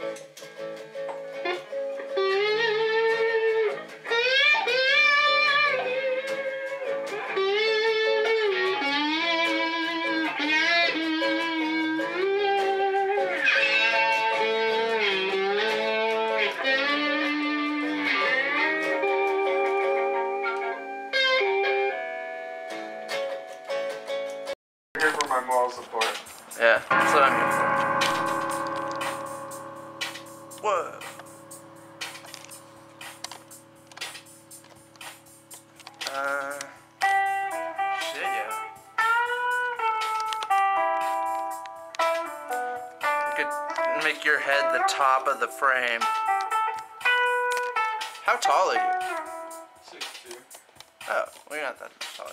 Here for my moral support. Yeah, that's what I'm here for. Make your head the top of the frame. How tall are you? Six two. Oh, we're not that tall.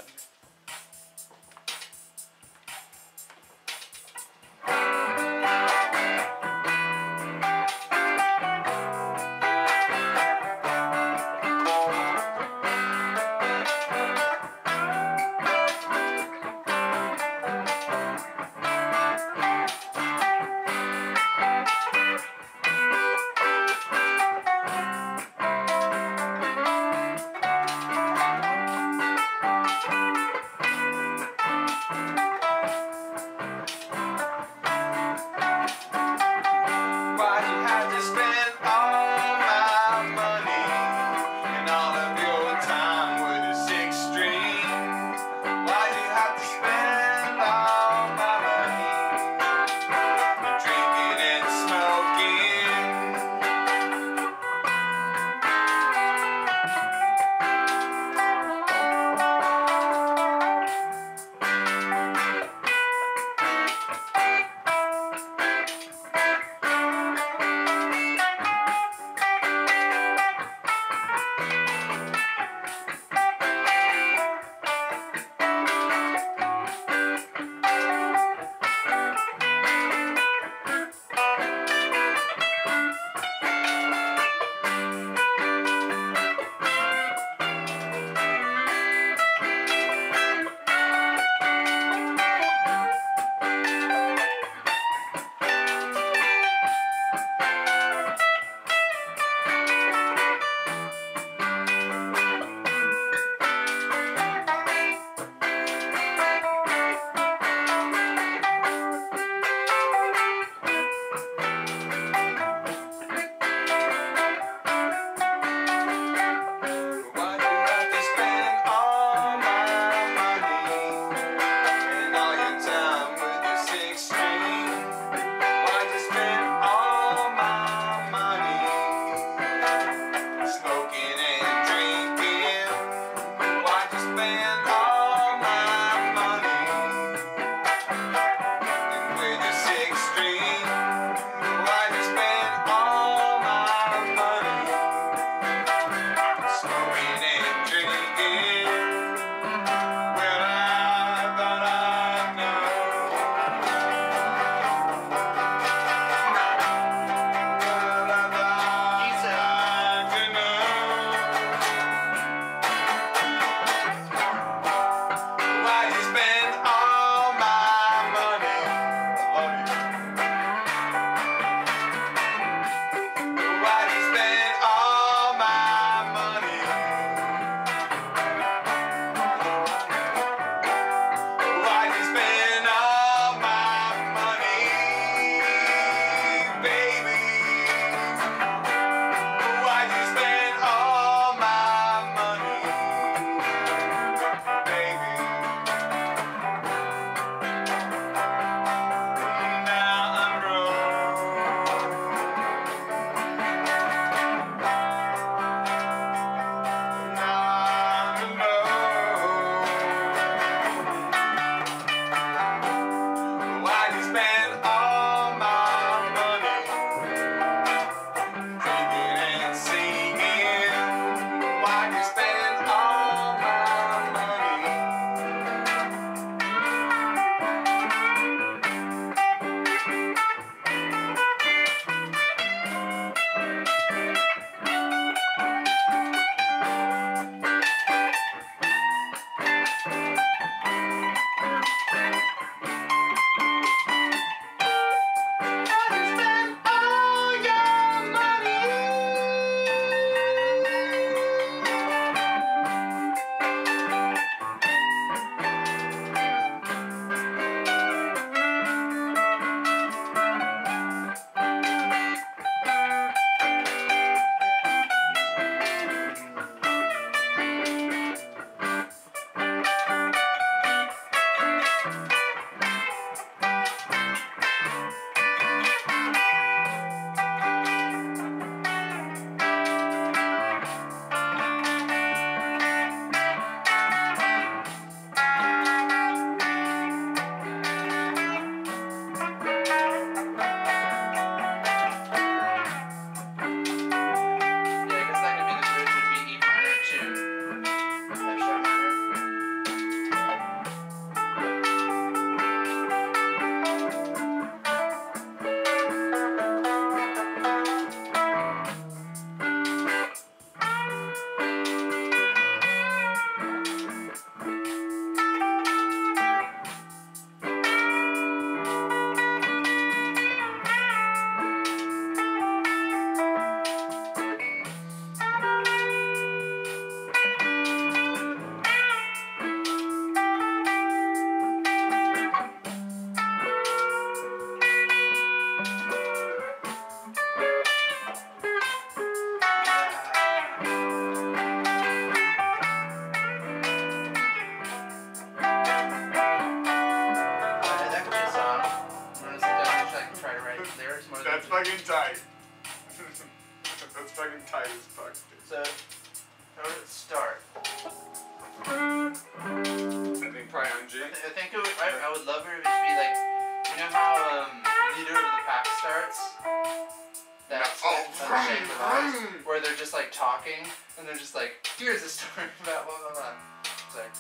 talking, and they're just like, here's a story about blah blah blah. It's like,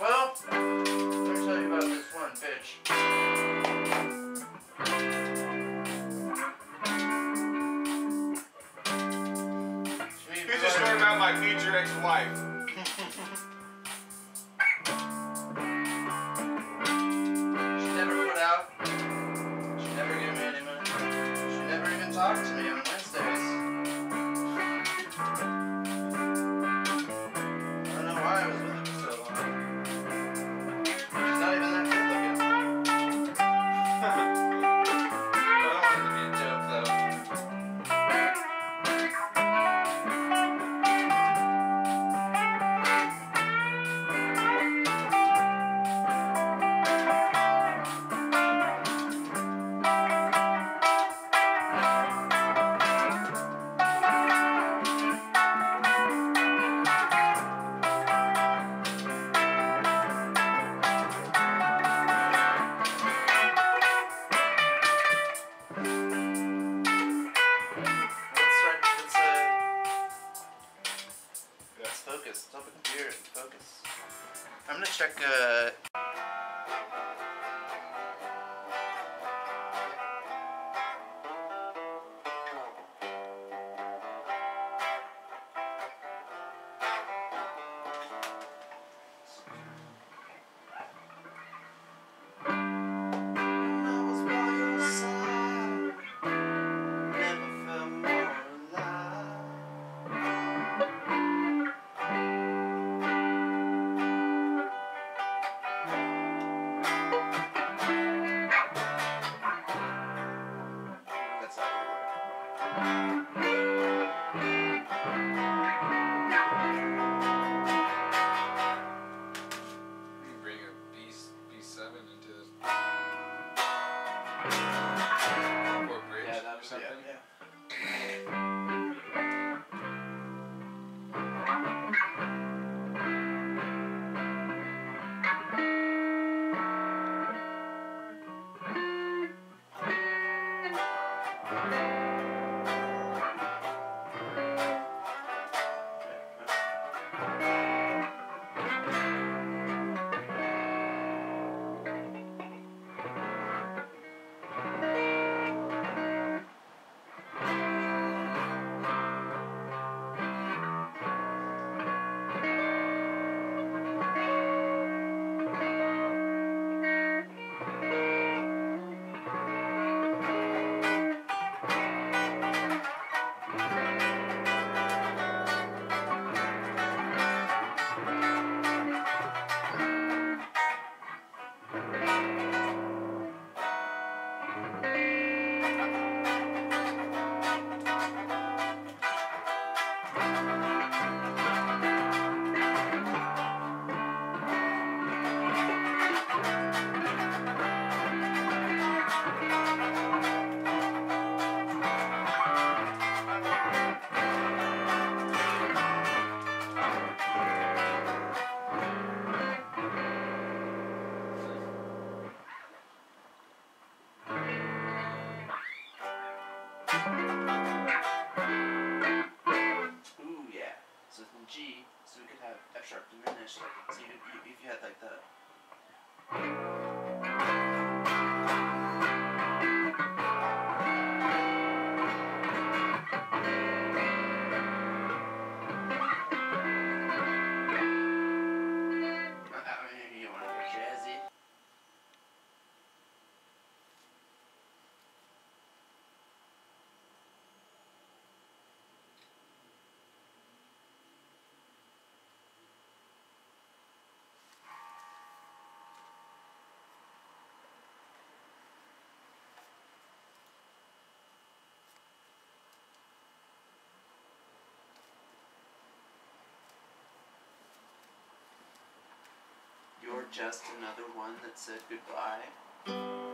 well, let me tell you about this one bitch. Here's a story about my future ex-wife. here focus. I'm gonna check, uh... Ooh, yeah. So it's in G, so we could have F sharp diminished. So you could, if you had like the. just another one that said goodbye.